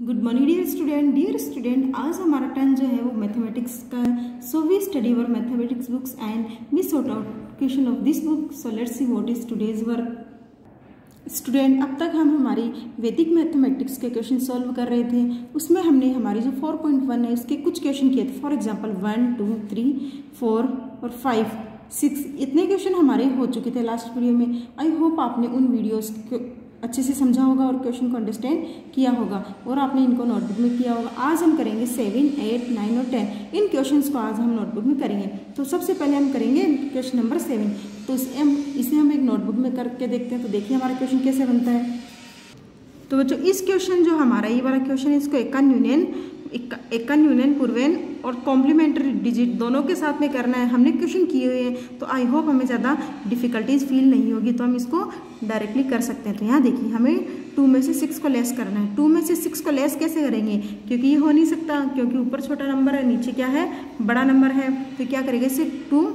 Good morning dear student dear student आज हमारा turn जो है वो मैथमेटिक्स का so we study our mathematics books and we sort out question of this book so let's see what is today's work student अब तक हम हमारी वैदिक मैथमेटिक्स के क्वेश्चन सॉल्व कर रहे थे। उसमें हमने हमारी जो 4.1 है, उसके कुछ क्वेश्चन किए थे। For example one two three four और फाइव सिक्स इतने क्वेश्चन हमारे हो चुके थे लास्ट वीडियो में। आई होप आपने उन वीडियोस अच्छे से समझा होगा और क्वेश्चन को अंडरस्टैंड किया होगा। और आपने इनको नोटबुक में किया होगा। आज हम करेंगे सेवन एट नाइन और टेन इन क्वेश्चन को आज हम नोटबुक में करेंगे। तो सबसे पहले हम करेंगे क्वेश्चन नंबर सेवन तो इसे हम इसे हम एक नोटबुक में करके देखते हैं। तो देखिए हमारा क्वेश्चन कैसे बनता है। तो बच्चों, इस क्वेश्चन जो हमारा, ये वाला क्वेश्चन है, इसको एकान यूनियन एकन यूनियन पूर्वेन और कॉम्प्लीमेंट्री डिजिट दोनों के साथ में करना है। हमने क्वेश्चन किए हुए हैं तो आई होप हमें ज़्यादा डिफिकल्टीज फील नहीं होगी तो हम इसको डायरेक्टली कर सकते हैं। तो यहाँ देखिए, हमें टू में से सिक्स को लेस करना है। टू में से सिक्स को लेस कैसे करेंगे? क्योंकि ये हो नहीं सकता, क्योंकि ऊपर छोटा नंबर है, नीचे क्या है? बड़ा नंबर है। तो क्या करेंगे? सिर्फ़ टू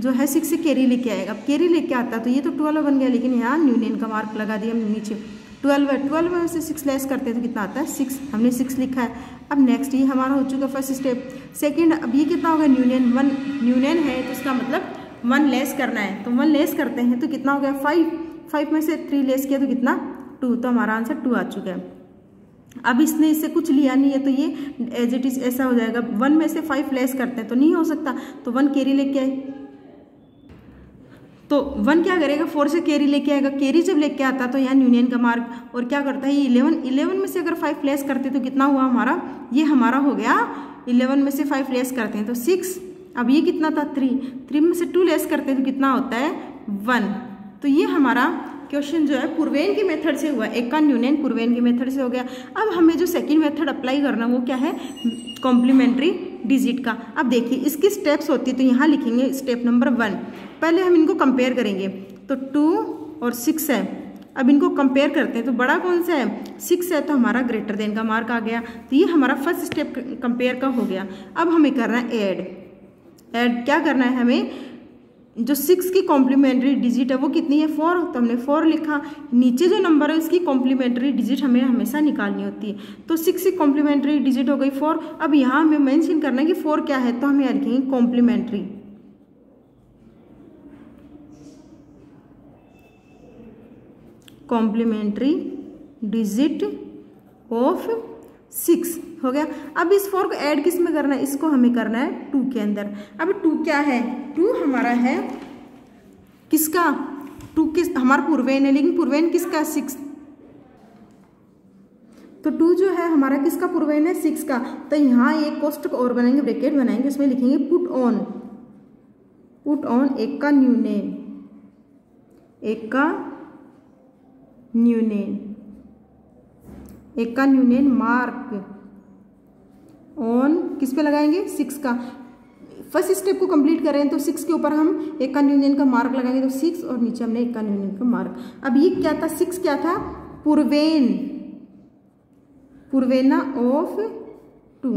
जो है सिक्स से कैरी लेके आएगा। अब कैरी लेके आता तो ये तो ट्वेल्व बन गया, लेकिन यहाँ न्यूनियन का मार्क लगा दिया हमने नीचे। ट्वेल्व है ट्वेल्व में से सिक्स लेस करते हैं तो कितना आता है? सिक्स हमने सिक्स लिखा है। अब नेक्स्ट ये हमारा हो चुका फ़र्स्ट स्टेप सेकेंड अब ये कितना होगा? न्यूनियन वन न्यूनियन है तो इसका मतलब वन लेस करना है। तो वन लेस करते हैं तो कितना हो गया? फाइव फाइव में से थ्री लेस किया तो कितना? टू तो हमारा आंसर टू आ चुका है। अब इसने इससे कुछ लिया नहीं है तो ये एज इट इज़ ऐसा हो जाएगा। वन में से फाइव लेस करते हैं तो नहीं हो सकता। तो वन कैरी लेके आए। तो वन क्या करेगा? फोर से कैरी लेके आएगा। कैरी जब लेके आता तो यहाँ यूनियन का मार्क और क्या करता है? ये इलेवन इलेवन में से अगर फाइव लेस करते तो कितना हुआ हमारा? ये हमारा हो गया इलेवन में से फाइव लेस करते हैं। तो सिक्स अब ये कितना था? थ्री थ्री में से टू लेस करते हैं तो कितना होता है? वन तो ये हमारा क्वेश्चन जो है, पूर्वेन के मेथड से हुआ। एक का यूनियन पूर्वेन के मेथड से हो गया। अब हमें जो सेकंड मेथड अप्लाई करना है वो क्या है? कॉम्प्लीमेंट्री डिजिट का। अब देखिए, इसकी स्टेप्स होती है तो यहाँ लिखेंगे स्टेप नंबर वन पहले हम इनको कंपेयर करेंगे। तो टू और सिक्स है। अब इनको कंपेयर करते हैं तो बड़ा कौन सा है? सिक्स है तो हमारा ग्रेटर देन का मार्क आ गया। तो ये हमारा फ़र्स्ट स्टेप कंपेयर का हो गया। अब हमें करना है ऐड ऐड क्या करना है हमें? जो सिक्स की कॉम्प्लीमेंट्री डिजिट है, वो कितनी है? फोर तो हमने फोर लिखा। नीचे जो नंबर है, उसकी कॉम्प्लीमेंट्री डिजिट हमें हमेशा निकालनी होती है। तो सिक्स की कॉम्प्लीमेंट्री डिजिट हो गई फोर अब यहाँ हमें मेंशन करना है कि फोर क्या है तो हम यहाँ लिखेंगे complementary complementary digit of six, हो गया। अब इस फोर को ऐड किसमें करना है? इसको हमें करना है टू के अंदर। अब टू क्या है? टू हमारा है किसका? टू किस, हमारा पूर्वेन है, लेकिन पूर्वेन किसका? सिक्स तो टू जो है, हमारा किसका पूर्वेन है? सिक्स का। तो यहाँ एक कोष्ट और बनाएँगे, ब्रेकेट बनाएँगे, उसमें लिखेंगे पुट ऑन पुट ऑन एक का न्यू नेम एक का न्यू नेम एक का न्यू मार्क। ऑन किस पे लगाएँगे? सिक्स का। फ़र्स्ट स्टेप को कंप्लीट कर रहे हैं तो सिक्स के ऊपर हम एक का यूनियन का मार्क लगाएँगे तो सिक्स और नीचे हमने एक का यूनियन का मार्क। अब ये क्या था? सिक्स क्या था? पुरवेन। पुरवेना ऑफ़ टू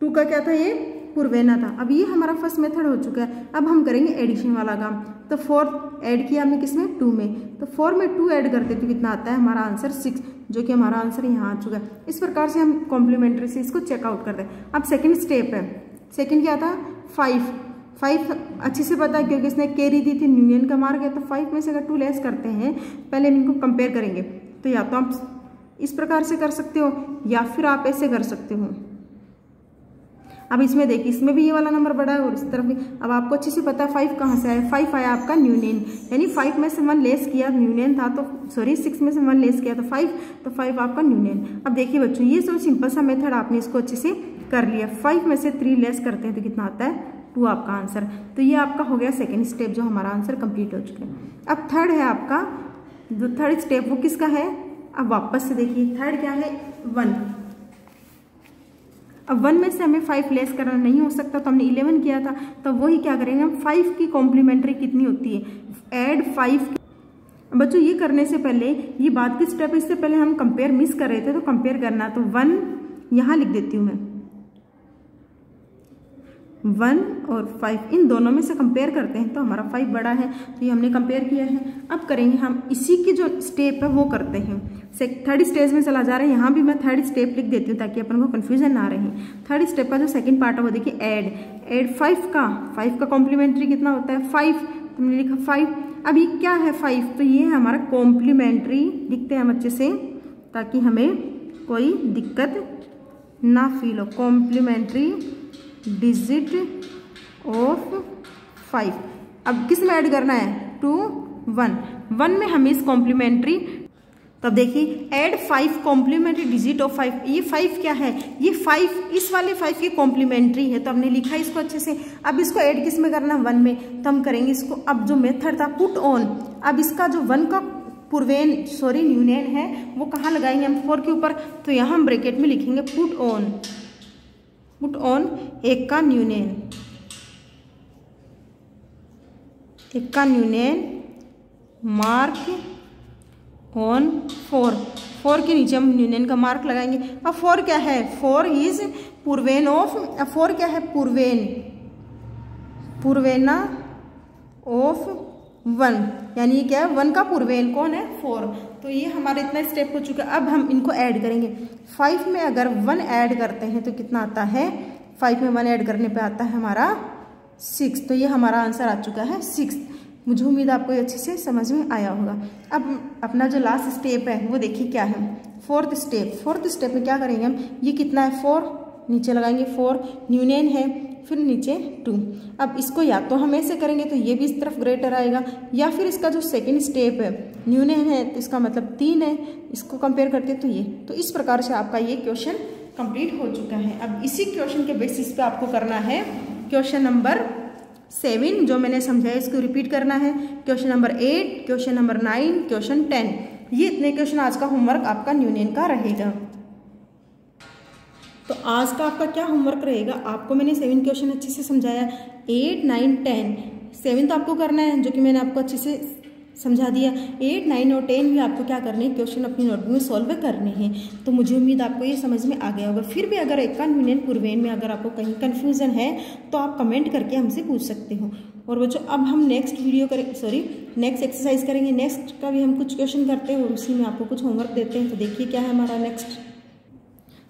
टू का क्या था ये? पूर्वेना था। अब ये हमारा फ़र्स्ट मेथड हो चुका है। अब हम करेंगे एडिशन वाला काम। तो फोर ऐड किया हमने किसमें टू में। तो फोर में टू ऐड करते तो कितना आता है? हमारा आंसर सिक्स जो कि हमारा आंसर यहाँ आ चुका है। इस प्रकार से हम कॉम्प्लीमेंट्री से इसको चेकआउट करते हैं। अब सेकेंड स्टेप है। सेकेंड क्या था? फाइव फाइव अच्छे से पता है, क्योंकि इसने कैरी दी थी न्यूनियन का मार्ग है तो फाइव में से अगर टू लेस करते हैं, पहले हम इनको कंपेयर करेंगे। तो या तो आप इस प्रकार से कर सकते हो, या फिर आप ऐसे कर सकते हो। अब इसमें देखिए इसमें भी ये वाला नंबर बड़ा है और इस तरफ़ भी। अब आपको अच्छे से पता है फाइव कहाँ से आया? फाइव आया आपका न्यूनियन यानी फाइव में से वन लेस किया न्यूनियन था तो सॉरी सिक्स में से वन लेस किया तो फाइव तो फाइव आपका न्यूनियन अब देखिए बच्चों, ये सब सिंपल सा मेथड आपने इसको अच्छे से कर लिया। फाइव में से थ्री लेस करते हैं तो कितना आता है? टू आपका आंसर तो ये आपका हो गया सेकेंड स्टेप जो हमारा आंसर कंप्लीट हो चुका है। अब थर्ड है आपका, जो थर्ड स्टेप वो किसका है? अब वापस से देखिए थर्ड क्या है? वन अब वन में से हमें फाइव लेस करना नहीं हो सकता तो हमने इलेवन किया था तो वही क्या करेंगे हम? फाइव की कॉम्प्लीमेंट्री कितनी होती है? एड फाइव बच्चों, ये करने से पहले, ये बात की स्टेप इससे पहले हम कंपेयर मिस कर रहे थे तो कंपेयर करना तो वन यहाँ लिख देती हूँ मैं। वन और फाइव इन दोनों में से कंपेयर करते हैं तो हमारा फाइव बड़ा है तो ये हमने कंपेयर किया है। अब करेंगे हम इसी की जो स्टेप है, वो करते हैं। थर्ड स्टेज में चला जा रहा है, यहाँ भी मैं थर्ड स्टेप लिख देती हूँ, ताकि अपन को कन्फ्यूज़न ना रहे। थर्ड स्टेप का जो सेकंड पार्ट है, वो देखिए एड एड फाइव का फाइव का कॉम्प्लीमेंट्री कितना होता है? फाइव तुमने लिखा फाइव अब ये क्या है फाइव तो ये है हमारा कॉम्प्लीमेंट्री लिखते हैं हम अच्छे से, ताकि हमें कोई दिक्कत ना फील हो। Complementary digit of five. अब किसमें ऐड करना है? To, one. वन में हमें इस कॉम्प्लीमेंट्री तब देखिए add five complementary digit of five ये फाइव क्या है? ये फाइव इस वाले फाइव की कॉम्प्लीमेंट्री है तो हमने लिखा इसको अच्छे से। अब इसको ऐड किसमें करना वन में। तो हम करेंगे इसको। अब जो मेथड था पुट ऑन अब इसका जो वन का पूर्वेन सॉरी न्यूनेन है, वो कहाँ लगाएँगे हम? फोर के ऊपर। तो यहाँ हम ब्रेकेट में लिखेंगे पुट ऑन पुट ऑन एक का न्यूनेन एक का न्यूनेन मार्क ऑन फोर फोर के नीचे हम न्यूनेन का मार्क लगाएँगे। अब फोर क्या है? फोर इज़ पूर्वेन ऑफ़ फोर क्या है? पूर्वेन। पूर्वेना ऑफ़ वन यानी क्या है? वन का पूर्वेन कौन है? फोर तो ये हमारा इतना स्टेप हो चुका है। अब हम इनको ऐड करेंगे। फाइव में अगर वन ऐड करते हैं तो कितना आता है? फाइव में वन ऐड करने पे आता है हमारा सिक्स तो ये हमारा आंसर आ चुका है सिक्स मुझे उम्मीद आपको अच्छे से समझ में आया होगा। अब अपना जो लास्ट स्टेप है, वो देखिए क्या है। फोर्थ स्टेप फोर्थ स्टेप में क्या करेंगे हम? ये कितना है? फोर नीचे लगाएँगे फोर न्यूनियन है। फिर नीचे टू अब इसको या तो हम ऐसे करेंगे तो ये भी इस तरफ़ ग्रेटर आएगा, या फिर इसका जो सेकेंड स्टेप है न्यूनियन है तो इसका मतलब तीन है, इसको कंपेयर करते तो ये। तो इस प्रकार से आपका ये क्वेश्चन कंप्लीट हो चुका है। अब इसी क्वेश्चन के बेसिस पे आपको करना है क्वेश्चन नंबर सेवन जो मैंने समझाया इसको रिपीट करना है। Question number eight question number nine question ten ये इतने क्वेश्चन आज का होमवर्क आपका न्यूनियन का रहेगा। तो आज का आपका क्या होमवर्क रहेगा? आपको मैंने सेवन क्वेश्चन अच्छे से समझाया। एट नाइन टेन सेवन तो आपको करना है, जो कि मैंने आपको अच्छे से समझा दिया। एट, नाइन और टेन भी आपको क्या करने हैं? क्वेश्चन अपनी नोटबुक में सॉल्व करने हैं। तो मुझे उम्मीद आपको ये समझ में आ गया होगा। फिर भी अगर यूनियन पूर्वेन में अगर आपको कहीं कन्फ्यूज़न है तो आप कमेंट करके हमसे पूछ सकते हो। और बच्चों, अब हम नेक्स्ट वीडियो करें सॉरी नेक्स्ट एक्सरसाइज करेंगे। नेक्स्ट का भी हम कुछ क्वेश्चन करते हैं और उसी में आपको कुछ होमवर्क देते हैं। तो देखिए क्या है हमारा नेक्स्ट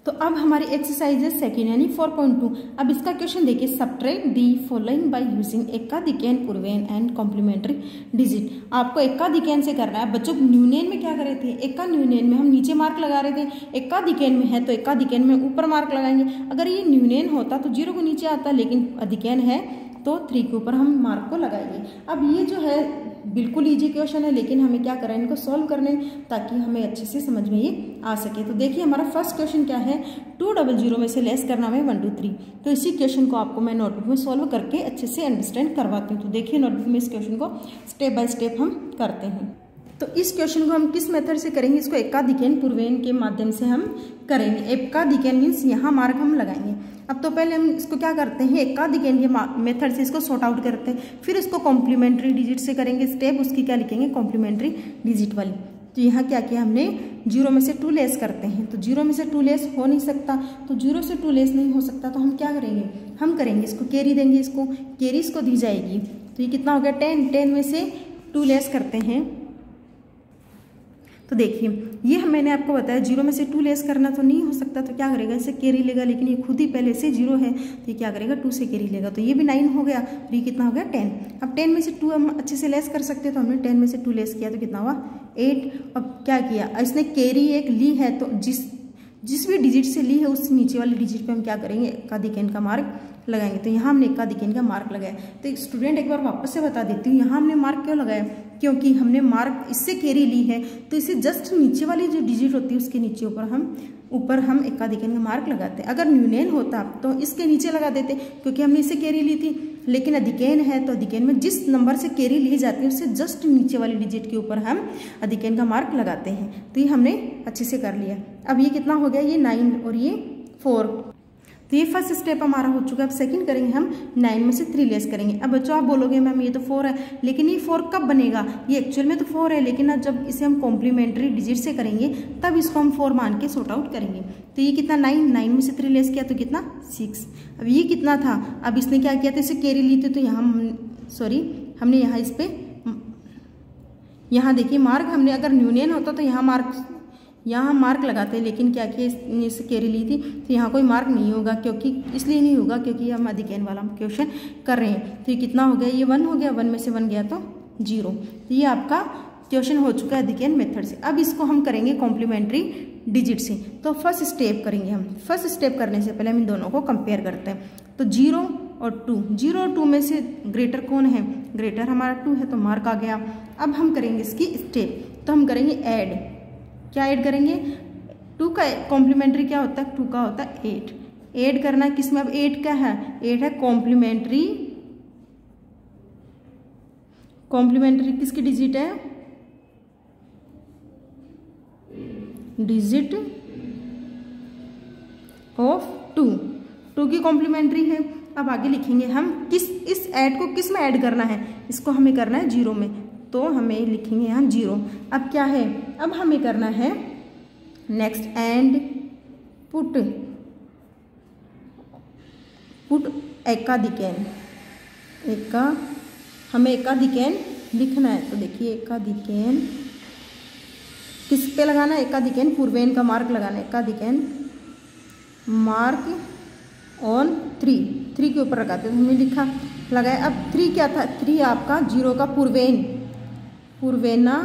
तो अब हमारी एक्सरसाइज सेकेंड यानी फोर पॉइंट टू अब इसका क्वेश्चन देखिए subtract the following by using एकाधिकैन पूर्वेन एंड कॉम्प्लीमेंट्री डिजिट आपको एकाधिकैन से करना है। बच्चों न्यूनियन में क्या कर रहे थे? एका न्यूनियन में हम नीचे मार्क लगा रहे थे। एकाधिकैन में है तो एकाधिकैन में ऊपर मार्क लगाएँगे। अगर ये न्यूनियन होता तो ज़ीरो को नीचे आता, लेकिन अधिकैन है तो थ्री के ऊपर हम मार्क को लगाएँगे। अब ये जो है बिल्कुल ईजी क्वेश्चन है, लेकिन हमें क्या करें इनको सॉल्व करने ताकि हमें अच्छे से समझ में ये आ सके। तो देखिए, हमारा फ़र्स्ट क्वेश्चन क्या है? टू डबल ज़ीरो में से लेस करना है वन टू थ्री तो इसी क्वेश्चन को आपको मैं नोटबुक में सॉल्व करके अच्छे से अंडरस्टैंड करवाती हूँ। तो देखिए नोटबुक में इस क्वेश्चन को स्टेप बाय स्टेप हम करते हैं। तो इस क्वेश्चन को हम किस मेथड से करेंगे? इसको एकाधिकेन पूर्वेन के माध्यम से हम करेंगे। एकाधिकेन मीन्स यहाँ मार्क हम लगाएँगे। अब तो पहले हम इसको क्या करते हैं? एकाधिकेन के मेथड से इसको सॉर्ट आउट करते हैं। फिर इसको कॉम्प्लीमेंट्री डिजिट से करेंगे स्टेप उसकी क्या लिखेंगे? कॉम्प्लीमेंट्री डिजिट वाली। तो यहाँ क्या किया हमने? ज़ीरो में से टू लेस करते हैं। तो ज़ीरो में से टू लेस हो नहीं सकता। तो ज़ीरो से टू लेस नहीं हो सकता। तो हम क्या करेंगे? हम करेंगे इसको कैरी देंगे इसको। कैरी इसको दी जाएगी। तो ये कितना हो गया? टेन टेन में से टू लेस करते हैं। तो देखिए, ये मैंने आपको बताया, ज़ीरो में से टू लेस करना तो नहीं हो सकता तो क्या करेगा? इसे कैरी लेगा, लेकिन ये खुद ही पहले से ज़ीरो है तो ये क्या करेगा? टू से कैरी लेगा। तो ये भी नाइन हो गया, और ये कितना हो गया? टेन अब टेन में से टू हम अच्छे से लेस कर सकते हैं तो हमने टेन में से टू लेस किया तो कितना हुआ? एट अब क्या किया? इसने कैरी एक ली है तो जिस जिस भी डिजिट से ली है, उस नीचे वाले डिजिट पे हम क्या करेंगे? एकाधिकेन का मार्क लगाएँगे। तो यहाँ हमने एकाधिकेन का मार्क लगाया। तो एक स्टूडेंट एक बार वापस से बता देती हूँ, यहाँ हमने मार्क क्यों लगाया? क्योंकि हमने मार्क इससे कैरी ली है तो इसे जस्ट नीचे वाली जो डिजिट होती है, उसके नीचे ऊपर हम ऊपर हम एकाधिकन का मार्क लगाते हैं। अगर न्यूनेन होता तो इसके नीचे लगा देते, क्योंकि हमने इसे कैरी ली थी। लेकिन अधिकेन है तो अधिकेन में जिस नंबर से कैरी ली जाती है उससे जस्ट नीचे वाली डिजिट के ऊपर हम अधिकेन का मार्क लगाते हैं। तो ये हमने अच्छे से कर लिया। अब ये कितना हो गया? ये नाइन और ये फोर तो ये फ़र्स्ट स्टेप हमारा हो चुका है। अब सेकंड करेंगे हम नाइन में से थ्री लेस करेंगे। अब बच्चों, आप बोलोगे, मैम, ये तो फोर है। लेकिन ये फोर कब बनेगा? ये एक्चुअल में तो फोर है, लेकिन अब जब इसे हम कॉम्प्लीमेंट्री डिजिट से करेंगे, तब इसको हम फोर मान के सॉर्ट आउट करेंगे। तो ये कितना? नाइन नाइन में से थ्री लेस किया तो कितना? सिक्स अब ये कितना था? अब इसने क्या किया था? इसे कैरी ली थी तो यहाँ सॉरी हमने यहाँ इस पर यहाँ देखिए मार्क हमने अगर न्यूनियन होता तो यहाँ मार्क यहाँ मार्क लगाते हैं लेकिन क्या किया इस कैरी ली थी? तो यहाँ कोई मार्क नहीं होगा, क्योंकि इसलिए नहीं होगा, क्योंकि हम अधिकेन वाला क्वेश्चन कर रहे हैं। तो ये कितना हो गया? ये वन हो गया वन में से वन गया तो ज़ीरो तो ये आपका क्वेश्चन हो चुका है अधिकेन मेथड से। अब इसको हम करेंगे कॉम्प्लीमेंट्री डिजिट से। तो फ़र्स्ट स्टेप करेंगे हम। फ़र्स्ट स्टेप करने से पहले हम इन दोनों को कंपेयर करते हैं। तो ज़ीरो और टू ज़ीरो और टू में से ग्रेटर कौन है? ग्रेटर हमारा टू है तो मार्क आ गया। अब हम करेंगे इसकी स्टेप तो हम करेंगे ऐड क्या ऐड करेंगे? टू का कॉम्प्लीमेंट्री क्या होता है? टू का होता है एट एड करना है किसमें अब एट क्या है? एट है कॉम्प्लीमेंट्री कॉम्प्लीमेंट्री किसकी डिजिट है? डिजिट ऑफ़ टू टू की कॉम्प्लीमेंट्री है. अब आगे लिखेंगे हम किस, इस ऐड को किसमें ऐड करना है? इसको हमें करना है ज़ीरो में. तो हमें लिखेंगे यहाँ ज़ीरो। अब क्या है? अब हमें करना है नेक्स्ट एंड पुट पुट एकाधिकेन। एका, हमें एकाधिकेन लिखना है। तो देखिए, एकाधिकेन। किस पे लगाना है? एकाधिकेन, पूर्वेन का मार्क लगाना है। एकाधिकेन मार्क ऑन थ्री थ्री के ऊपर लगाते तो हमने लिखा, लगाया। अब थ्री क्या था? थ्री आपका ज़ीरो का पूर्वेन। पूर्वेना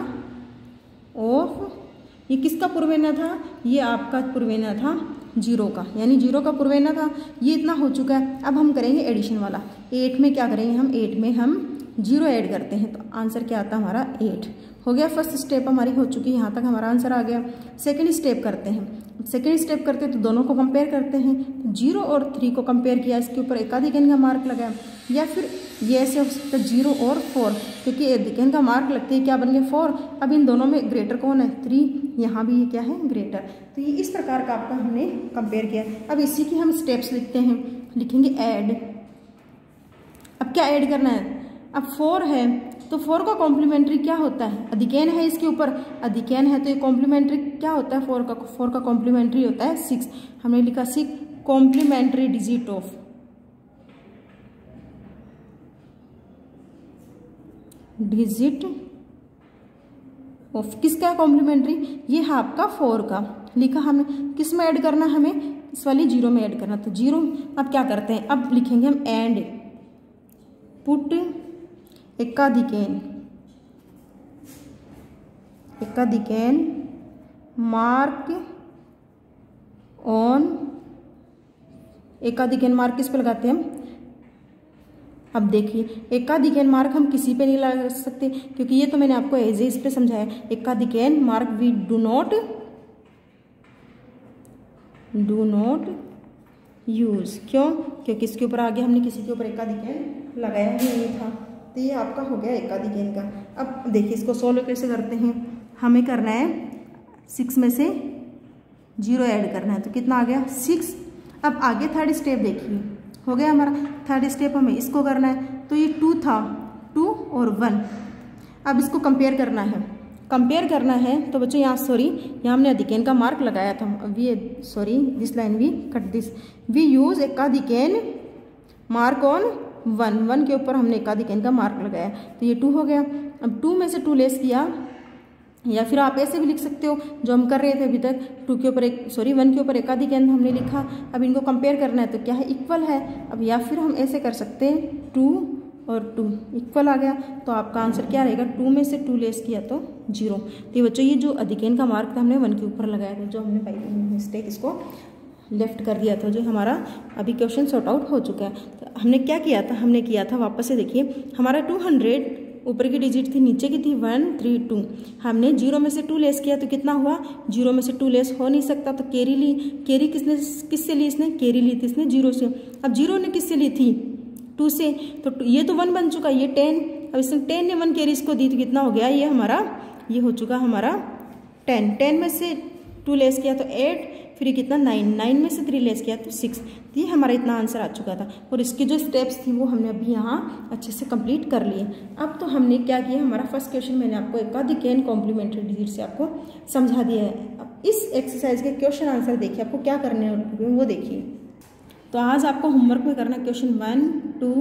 ऑफ़ ये किसका पुरवेना था? ये आपका पुरवेना था ज़ीरो का, यानी ज़ीरो का पुरवेना था। ये इतना हो चुका है। अब हम करेंगे एडिशन वाला। एट में क्या करेंगे हम? एट में हम ज़ीरो ऐड करते हैं। तो आंसर क्या आता है हमारा? एट। हो गया फ़र्स्ट स्टेप हमारी हो चुकी है। यहाँ तक हमारा आंसर आ गया। सेकेंड स्टेप करते हैं। सेकेंड स्टेप करते हैं तो दोनों को कंपेयर करते हैं। ज़ीरो और थ्री को कंपेयर किया। इसके ऊपर एकाधिक का मार्क लगाया। या फिर ये ऐसे हो सकता है ज़ीरो और फोर, क्योंकि एदिकन का मार्क लगते हैं क्या बन गया? फोर अब इन दोनों में ग्रेटर कौन है? थ्री यहाँ भी ये क्या है? ग्रेटर तो ये इस प्रकार का आपका हमने कंपेयर किया। अब इसी की हम स्टेप्स लिखते हैं। लिखेंगे ऐड अब क्या ऐड करना है? अब फोर है तो फोर का कॉम्प्लीमेंट्री क्या होता है? अधिकैन है इसके ऊपर। अधिकैन है तो ये कॉम्प्लीमेंट्री क्या होता है? फोर का फोर का कॉम्प्लीमेंट्री होता है सिक्स हमने लिखा six complementary digit of digit of किसका कॉम्प्लीमेंट्री ये है आपका फोर का। लिखा हमें किसमें ऐड करना हमें? इस वाली ज़ीरो में ऐड करना। तो ज़ीरो अब क्या करते हैं? अब लिखेंगे हम एंड पुट एकाधिकेन। एकाधिकेन मार्क ऑन एकाधिकेन मार्क किस पे लगाते हैं हम? अब देखिए एकाधिकेन मार्क हम किसी पे नहीं लगा सकते, क्योंकि ये तो मैंने आपको एज इस पे समझाया एकाधिकेन mark we do not do not use क्यों? क्योंकि इसके ऊपर आगे हमने किसी के ऊपर एकाधिकेन लगाया ही नहीं था। तो ये आपका हो गया एकाधिकेन का। अब देखिए, इसको सोल्व कैसे करते हैं? हमें करना है सिक्स में से ज़ीरो ऐड करना है। तो कितना आ गया? सिक्स अब आगे थर्ड स्टेप देखिए। हो गया हमारा थर्ड स्टेप हमें इसको करना है। तो ये टू था टू और वन अब इसको कंपेयर करना है। कंपेयर करना है तो बच्चों यहाँ सॉरी यहाँ हमने अधिकेन का मार्क लगाया था। We sorry this line we cut this we use एकाधिकेन mark on one one के ऊपर हमने एकाधिकेन का मार्क लगाया। तो ये टू हो गया। अब टू में से टू लेस किया। या फिर आप ऐसे भी लिख सकते हो, जो हम कर रहे थे अभी तक टू के ऊपर एक सॉरी वन के ऊपर एकाधिक हमने लिखा, अब इनको कंपेयर करना है तो क्या है? इक्वल है। अब या फिर हम ऐसे कर सकते हैं टू और टू इक्वल आ गया तो आपका आंसर क्या रहेगा? टू में से टू लेस किया तो ज़ीरो तो बच्चों, ये जो अधिकेन का मार्क था, हमने वन के ऊपर लगाया था, जो हमने मिस्टेक इसको लेफ़्ट कर दिया था, जो हमारा अभी क्वेश्चन सॉर्ट आउट हो चुका है। तो हमने क्या किया था? हमने किया था, वापस से देखिए, हमारा टू हंड्रेड ऊपर की डिजिट थी, नीचे की थी वन थ्री टू हमने ज़ीरो में से टू लेस किया तो कितना हुआ? ज़ीरो में से टू लेस हो नहीं सकता तो केरी ली। केरी किसने, किससे ली इसने? केरी ली थी इसने ज़ीरो से। अब ज़ीरो ने किससे ली थी? टू से। तो ये तो वन बन चुका, ये टेन अब इसने टेन ने वन केरी इसको दी तो कितना हो गया? ये हमारा, ये हो चुका हमारा टेन टेन में से टू लेस किया तो एट फिर ये कितना, नाइन नाइन में से थ्री लेस किया तो सिक्स तो ये हमारा इतना आंसर आ चुका था। और इसकी जो स्टेप्स थी वो हमने अभी यहाँ अच्छे से कंप्लीट कर लिए। अब तो हमने क्या किया, हमारा फ़र्स्ट क्वेश्चन मैंने आपको एकाधिक एन कॉम्प्लीमेंट्री डिजिट से आपको समझा दिया है। अब इस एक्सरसाइज के क्वेश्चन आंसर देखिए, आपको क्या करने वो देखिए। तो आज आपको होमवर्क में करना question one two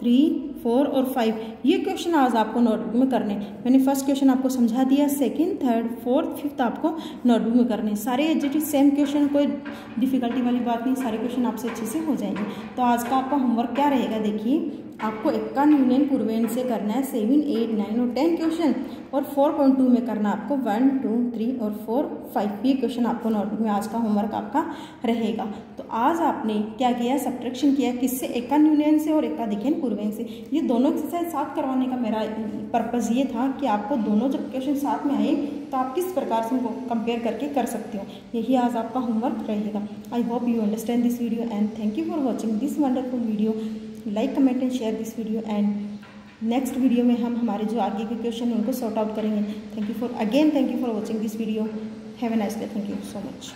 three four और फाइव। ये क्वेश्चन आज आपको नोटबुक में करने। मैंने फ़र्स्ट क्वेश्चन आपको समझा दिया सेकंड थर्ड फोर्थ फिफ्थ आपको नोटबुक में करने। सारे एडजेटिव सेम क्वेश्चन कोई डिफिकल्टी वाली बात नहीं, सारे क्वेश्चन आपसे अच्छे से हो जाएँगे। तो आज का आपका होमवर्क क्या रहेगा, देखिए। आपको इक्का यूनियन पूर्वेन से करना है, सेवन, एट, नाइन और टेन क्वेश्चन और फोर पॉइंट टू में करना आपको, वन, टू, थ्री और फोर, फाइव ये क्वेश्चन आपको नोटबुक में आज का होमवर्क आपका रहेगा। तो आज आपने क्या किया सब्ट्रैक्शन किया, किससे? एकान यूनियन से और एकाधिकन पूर्वेन से। ये दोनों एक्सरसाइज साथ करवाने का मेरा पर्पज़ ये था कि आपको दोनों जब क्वेश्चन साथ में आए तो आप किस प्रकार से उनको कंपेयर करके कर सकते हो। यही आज आपका होमवर्क रहेगा। I hope you understand this video and thank you for watching this wonderful video like comment and share this video and next video में हम हमारे जो आगे के क्वेश्चन हैं, उनको सॉर्ट आउट करेंगे. Thank you for again thank you for watching this video have a nice day thank you so much